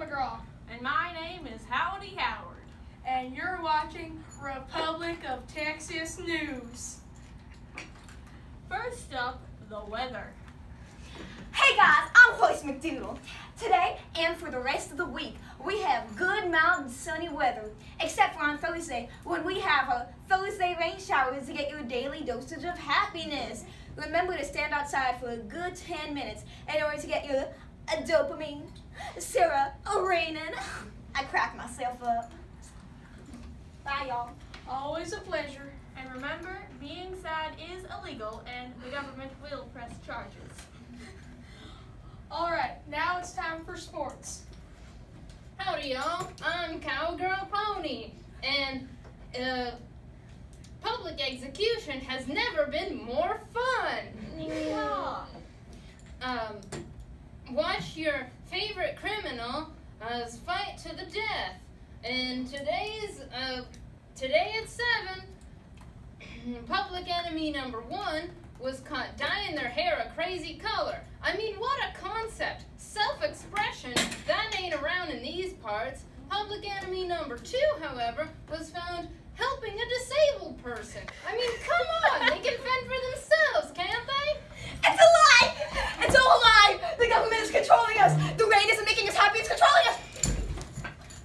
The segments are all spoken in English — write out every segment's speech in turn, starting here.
McGraw, And my name is Howdy Howard. and you're watching Republic of Texas News. First up, the weather. Hey guys, I'm Hoist McDoodle. Today and for the rest of the week, we have good, mild, and sunny weather, except for on Thursday when we have a Thursday rain showers to get your daily dosage of happiness. Remember to stand outside for a good 10 minutes in order to get your uh, dopamine, serotonin. I crack myself up. Bye, y'all. Always a pleasure. And remember, being sad is illegal and the government will press charges. All right, now it's time for sports. Howdy, y'all. I'm Cowgirl Pony, and uh, public execution has never been more your favorite criminal uh, fight to the death. And today's uh, today at seven, public enemy number one was caught dyeing their hair a crazy color. I mean, what a concept! Self-expression that ain't around in these parts. Public enemy number two, however, was found helping a disabled person. I mean, come on, they can fend for themselves, can't they? It's a lie! It's all a lie! The government is controlling us! The rain isn't making us happy, it's controlling us!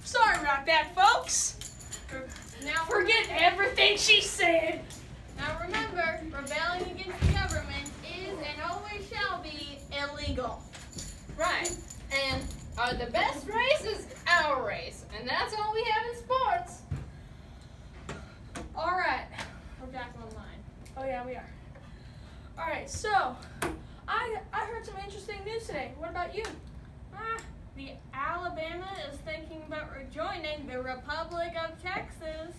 Sorry about that, folks. Now, Forget everything she said. now remember, rebelling against the government is and always shall be illegal. Right. And uh, the best race is our race, and that's all we have in sports. All right. We're back online. Oh yeah, we are. All right, so I I heard some interesting news today. What about you? Ah, the Alabama is thinking about rejoining the Republic of Texas.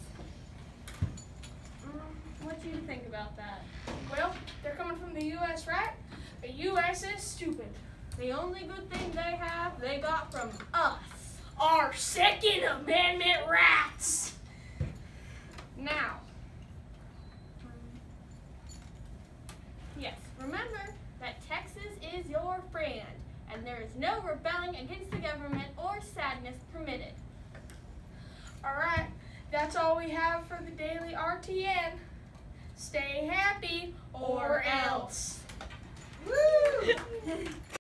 You think about that? Well, they're coming from the U.S., right? The U.S. is stupid. The only good thing they have, they got from us. Our Second Amendment rights. Now, yes, remember that Texas is your friend, and there is no rebelling against the government or sadness permitted. All right, that's all we have for the daily RTN. Stay happy or else. Woo!